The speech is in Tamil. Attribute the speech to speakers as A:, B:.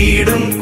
A: ஈடும்